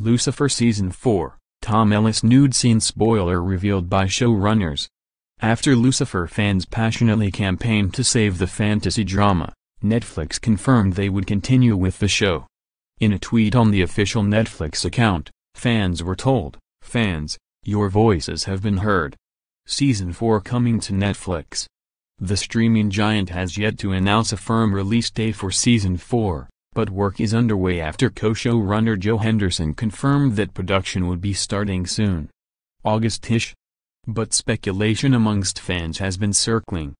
Lucifer Season 4, Tom Ellis nude scene spoiler revealed by showrunners. After Lucifer fans passionately campaigned to save the fantasy drama, Netflix confirmed they would continue with the show. In a tweet on the official Netflix account, fans were told, Fans, your voices have been heard. Season 4 coming to Netflix. The streaming giant has yet to announce a firm release date for Season 4 but work is underway after co-showrunner Joe Henderson confirmed that production would be starting soon. August-ish? But speculation amongst fans has been circling.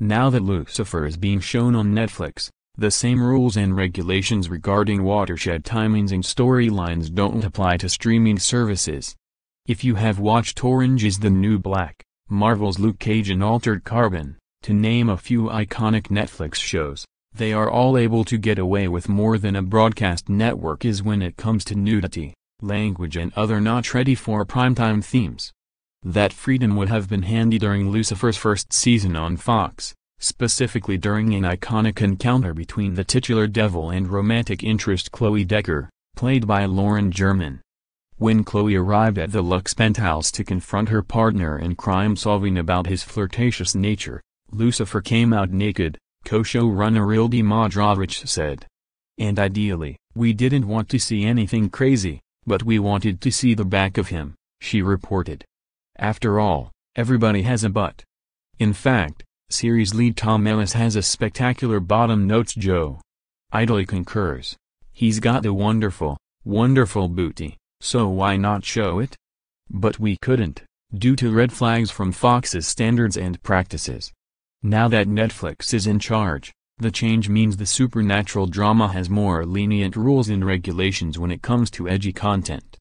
Now that Lucifer is being shown on Netflix, the same rules and regulations regarding watershed timings and storylines don't apply to streaming services. If you have watched Orange is the New Black, Marvel's Luke Cage and Altered Carbon, to name a few iconic Netflix shows, they are all able to get away with more than a broadcast network is when it comes to nudity, language and other not ready for primetime themes. That freedom would have been handy during Lucifer's first season on Fox, specifically during an iconic encounter between the titular devil and romantic interest Chloe Decker, played by Lauren German. When Chloe arrived at the Lux penthouse to confront her partner in crime solving about his flirtatious nature, Lucifer came out naked, Co-showrunner Ildi Modrovich said. And ideally, we didn't want to see anything crazy, but we wanted to see the back of him, she reported. After all, everybody has a butt. In fact, series lead Tom Ellis has a spectacular bottom notes Joe. Ildi concurs. He's got a wonderful, wonderful booty, so why not show it? But we couldn't, due to red flags from Fox's standards and practices. Now that Netflix is in charge, the change means the supernatural drama has more lenient rules and regulations when it comes to edgy content.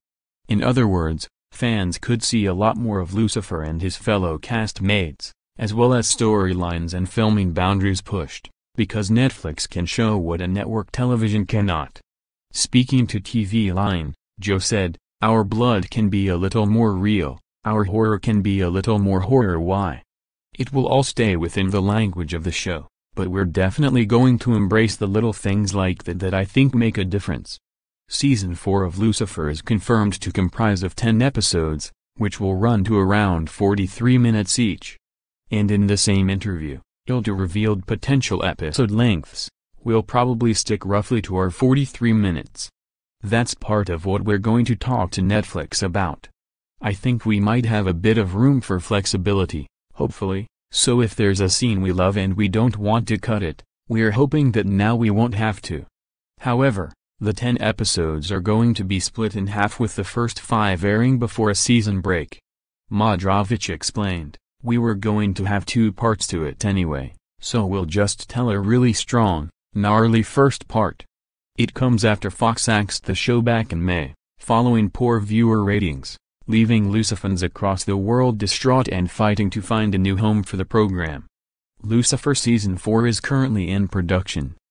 In other words, fans could see a lot more of Lucifer and his fellow castmates, as well as storylines and filming boundaries pushed, because Netflix can show what a network television cannot. Speaking to TV Line, Joe said, Our blood can be a little more real, our horror can be a little more horror why? It will all stay within the language of the show, but we're definitely going to embrace the little things like that that I think make a difference. Season 4 of Lucifer is confirmed to comprise of 10 episodes, which will run to around 43 minutes each. And in the same interview, Ildi revealed potential episode lengths, we'll probably stick roughly to our 43 minutes. That's part of what we're going to talk to Netflix about. I think we might have a bit of room for flexibility, hopefully, so if there's a scene we love and we don't want to cut it, we're hoping that now we won't have to. However, the 10 episodes are going to be split in half with the first 5 airing before a season break. Modrovich explained, we were going to have two parts to it anyway, so we'll just tell a really strong, gnarly first part. It comes after Fox axed the show back in May, following poor viewer ratings leaving Lucifans across the world distraught and fighting to find a new home for the program. Lucifer Season 4 is currently in production,